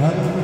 啊，